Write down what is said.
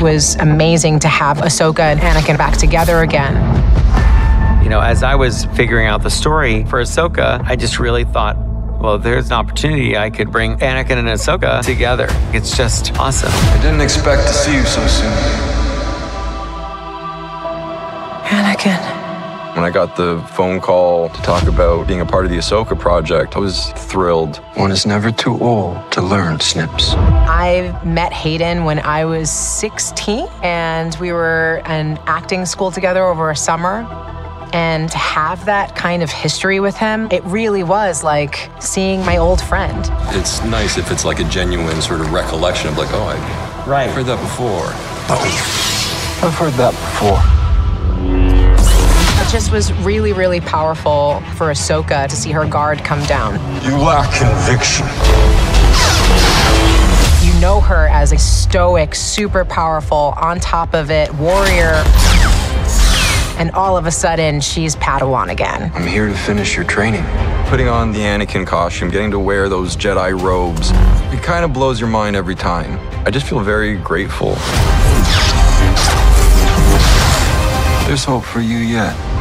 it was amazing to have Ahsoka and Anakin back together again. You know, as I was figuring out the story for Ahsoka, I just really thought, well, there's an opportunity I could bring Anakin and Ahsoka together. It's just awesome. I didn't expect to see you so soon. Anakin. When I got the phone call to talk about being a part of the Ahsoka project, I was thrilled. One is never too old to learn snips. I met Hayden when I was 16, and we were in acting school together over a summer. And to have that kind of history with him, it really was like seeing my old friend. It's nice if it's like a genuine sort of recollection of like, oh, I've Right. heard that before. Oh, I've heard that before. It just was really, really powerful for Ahsoka to see her guard come down. You lack conviction. You know her as a stoic, super powerful, on top of it, warrior. And all of a sudden, she's Padawan again. I'm here to finish your training. Putting on the Anakin costume, getting to wear those Jedi robes, it kind of blows your mind every time. I just feel very grateful. There's hope for you yet.